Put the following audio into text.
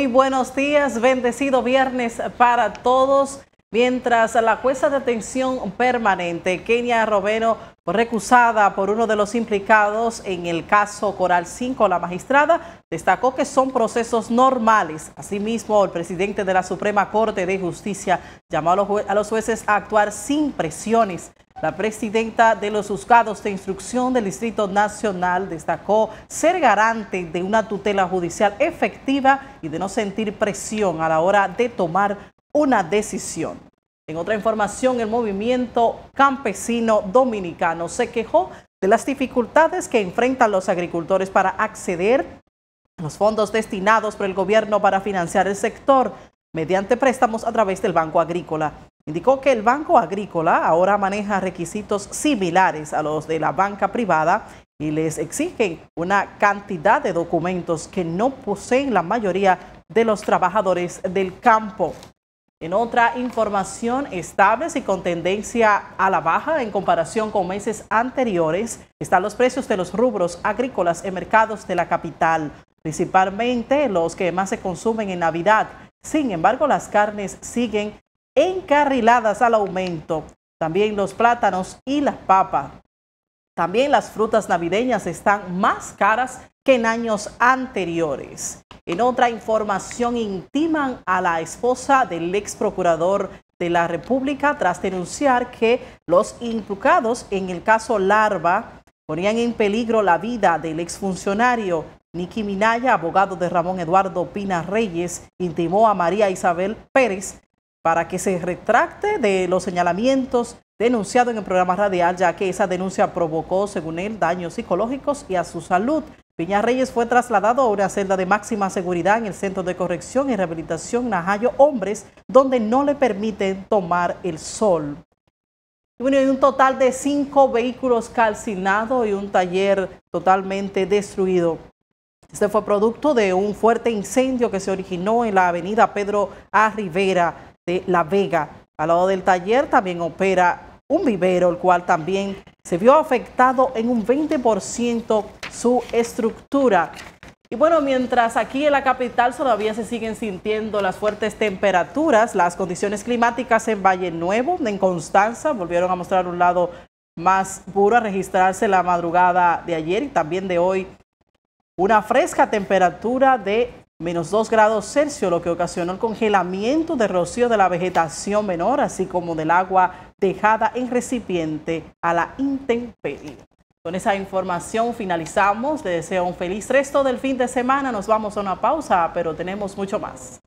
Muy buenos días, bendecido viernes para todos. Mientras la jueza de atención permanente, Kenia fue recusada por uno de los implicados en el caso Coral 5, la magistrada destacó que son procesos normales. Asimismo, el presidente de la Suprema Corte de Justicia llamó a los jueces a actuar sin presiones. La presidenta de los juzgados de instrucción del Distrito Nacional destacó ser garante de una tutela judicial efectiva y de no sentir presión a la hora de tomar una decisión. En otra información, el movimiento campesino dominicano se quejó de las dificultades que enfrentan los agricultores para acceder a los fondos destinados por el gobierno para financiar el sector mediante préstamos a través del Banco Agrícola. Indicó que el Banco Agrícola ahora maneja requisitos similares a los de la banca privada y les exigen una cantidad de documentos que no poseen la mayoría de los trabajadores del campo. En otra información, estables y con tendencia a la baja en comparación con meses anteriores, están los precios de los rubros agrícolas en mercados de la capital, principalmente los que más se consumen en Navidad. Sin embargo, las carnes siguen encarriladas al aumento, también los plátanos y las papas. También las frutas navideñas están más caras que en años anteriores. En otra información, intiman a la esposa del ex procurador de la República tras denunciar que los implicados en el caso Larva ponían en peligro la vida del exfuncionario. Nicky Minaya, abogado de Ramón Eduardo Pina Reyes, intimó a María Isabel Pérez para que se retracte de los señalamientos denunciados en el programa radial, ya que esa denuncia provocó, según él, daños psicológicos y a su salud. Piña Reyes fue trasladado a una celda de máxima seguridad en el Centro de Corrección y Rehabilitación Najayo Hombres, donde no le permiten tomar el sol. Y bueno, hay un total de cinco vehículos calcinados y un taller totalmente destruido. Este fue producto de un fuerte incendio que se originó en la avenida Pedro A. Rivera de La Vega. Al lado del taller también opera un vivero, el cual también se vio afectado en un 20% su estructura. Y bueno, mientras aquí en la capital todavía se siguen sintiendo las fuertes temperaturas, las condiciones climáticas en Valle Nuevo, en Constanza, volvieron a mostrar un lado más puro a registrarse la madrugada de ayer y también de hoy. Una fresca temperatura de menos 2 grados Celsius, lo que ocasionó el congelamiento de rocío de la vegetación menor, así como del agua dejada en recipiente a la intemperie. Con esa información finalizamos. Les deseo un feliz resto del fin de semana. Nos vamos a una pausa, pero tenemos mucho más.